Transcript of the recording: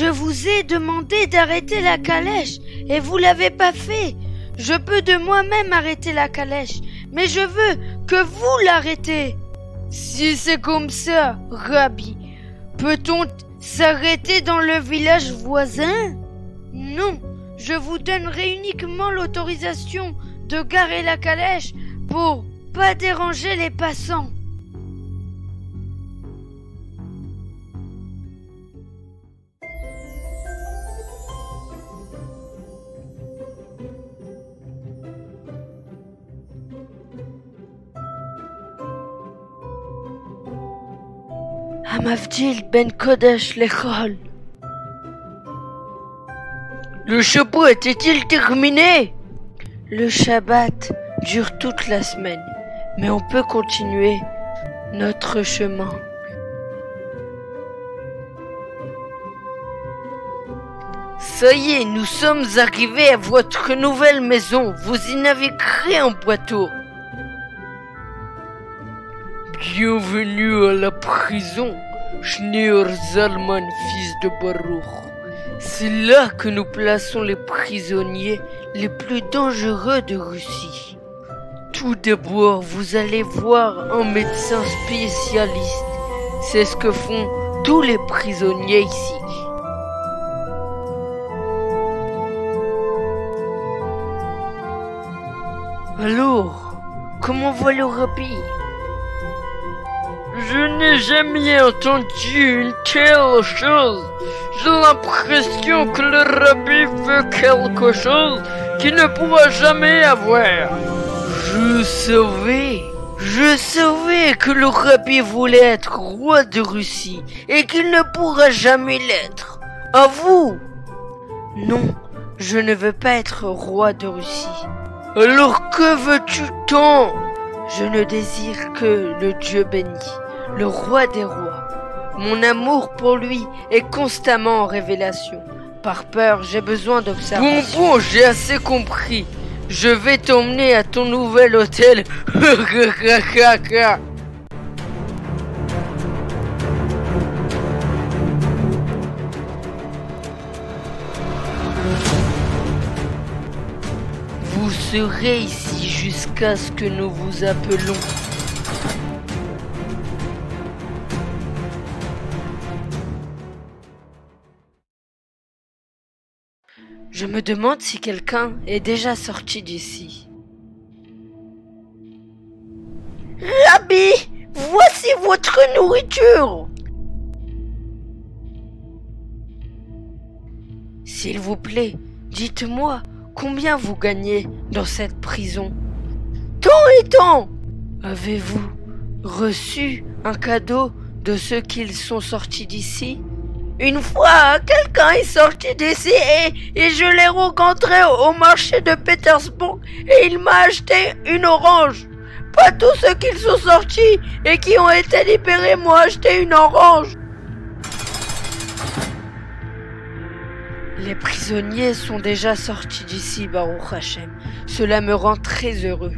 Je vous ai demandé d'arrêter la calèche et vous l'avez pas fait. Je peux de moi-même arrêter la calèche, mais je veux que vous l'arrêtez. Si c'est comme ça, Rabbi, peut-on s'arrêter dans le village voisin? Non, je vous donnerai uniquement l'autorisation de garer la calèche pour pas déranger les passants. Le chapeau était-il terminé Le Shabbat dure toute la semaine, mais on peut continuer notre chemin. Ça y est, nous sommes arrivés à votre nouvelle maison. Vous y n'avez créé un. Bienvenue à la prison, Schneur Zalman, fils de Baruch. C'est là que nous plaçons les prisonniers les plus dangereux de Russie. Tout d'abord, vous allez voir un médecin spécialiste. C'est ce que font tous les prisonniers ici. Alors, comment va le rabbi? Je n'ai jamais entendu une telle chose. J'ai l'impression que le rabbi veut quelque chose qu'il ne pourra jamais avoir. Je savais, je savais que le rabbi voulait être roi de Russie et qu'il ne pourra jamais l'être. À vous Non, je ne veux pas être roi de Russie. Alors que veux-tu tant? Je ne désire que le Dieu béni, le roi des rois. Mon amour pour lui est constamment en révélation. Par peur, j'ai besoin Bon, d'observation. bon, j'ai assez compris. Je vais t'emmener à ton nouvel hôtel. Vous serez ici jusqu'à ce que nous vous appelons. Je me demande si quelqu'un est déjà sorti d'ici. Rabbi, voici votre nourriture. S'il vous plaît, dites-moi combien vous gagnez dans cette prison. Tant et tant. Avez-vous reçu un cadeau de ceux qui sont sortis d'ici? Une fois, quelqu'un est sorti d'ici et, je l'ai rencontré au, marché de Pétersbourg et il m'a acheté une orange. Pas tous ceux qui sont sortis et qui ont été libérés m'ont acheté une orange. Les prisonniers sont déjà sortis d'ici, Baruch Hashem. Cela me rend très heureux.